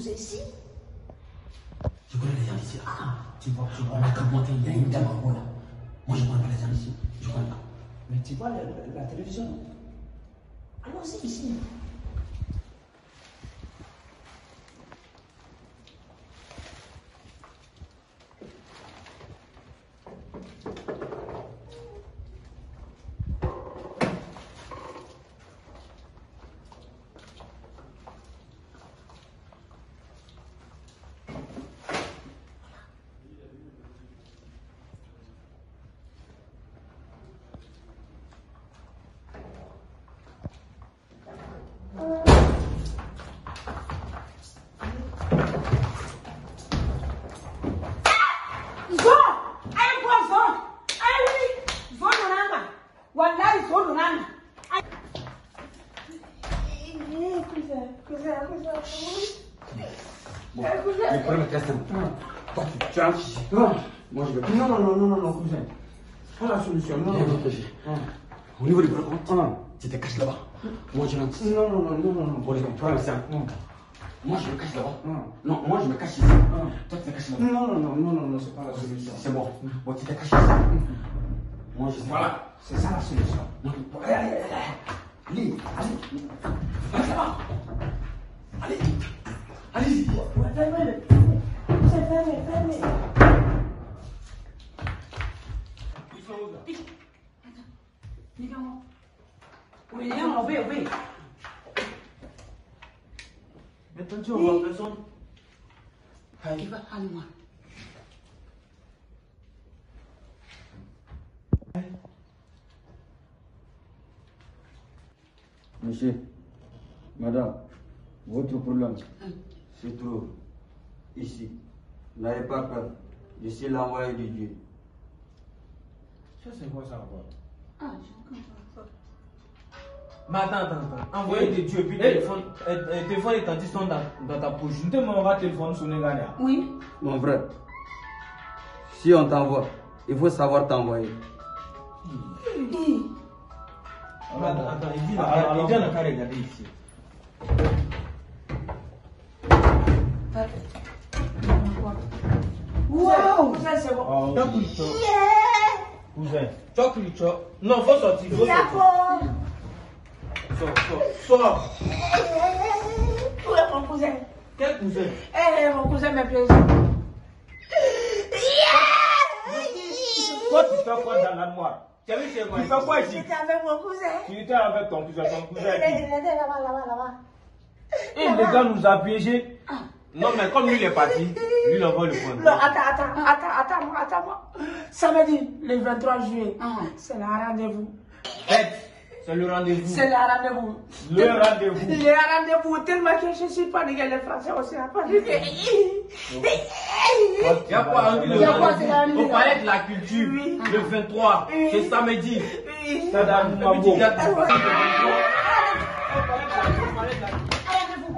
cousin ici? Je connais les gens ici. Ah, tu vois, je vois, on a monter, il y a une dame en haut là. Moi, je connais pas les gens ici. Je connais pas. Mais tu vois la, la- la télévision non Allons-y ici. Zo! Ai ko zo! Ai wuri! Zo nunanga! Wallahi zo nunanga! Cousin, cousin, cousin, oui. Bon, cousin. le problème est très simple. Toi, tu, tu rentres ici. Moi, je vais Non, non, non, non, non, non, cousin. Pas la solution. Non, Viens, non, viens, viens. Au niveau du compte, tu te caches là-bas. Moi, je rentre. Non, non, non, non, non, non. Bon, les problème est simple. Moi, je me cache là-bas. Non. Non, moi, je me cache ici. Toi, tu te caches là-bas. Non, non, non, non, non, non, c'est pas la solution. C'est bon. Bon, tu te caches ici. Moi, je. Voilà, c'est ça la solution. Non, allez, allez, allez, allez. Allez, allez. Allez, là-bas. Allez. Allez. Ouais, fermez-le. Où là Regarde-moi. Oui, Maintenant, tu vois personne. Il va aller moi. Monsieur, madame, votre problème se trouve ici. N'ayez pas peur. Je suis l'envoyé de Dieu. Ça, c'est quoi ça encore? Ah, je comprends pas. Mais attends, attends, attends. Envoyer des dieux, puis le téléphone, euh, euh, téléphone et tandis sont dans, dans ta poche. Je ne te demande pas téléphone sonner, gars. Oui. Mon frère, si on t'envoie, il faut savoir t'envoyer. Mais attends, attends, il dit, Ah, là, il dit, on n'a qu'à regarder ici. Wow! Ça, c'est bon. Oh, choc, choc. Non, faut sortir, faut sortir. Sors, sors. Où est mon cousin? Quel cousin? Eh, mon cousin me plaisir. Toi, tu fais quoi dans la noire? Tu as vu chez moi Tu fais quoi ici? J'étais avec mon cousin. Tu étais avec ton cousin, ton cousin Il qui? était là-bas, là-bas, là-bas. Et le gars nous a piégés. Non, mais comme lui, il est parti, lui, on va le prendre. Non, attends, attends, attends, attends-moi, attends-moi. Samedi, le 23 juillet, c'est le rendez-vous. C'est le rendez-vous. C'est le rendez-vous. Le rendez-vous. Le rendez-vous, tellement que je suis pas les Français aussi à Paris. Il y a quoi c'est Au palais de la culture, Oui. le 23, Oui. c'est samedi. Oui. Qui passe le 23. Arrêtez-vous.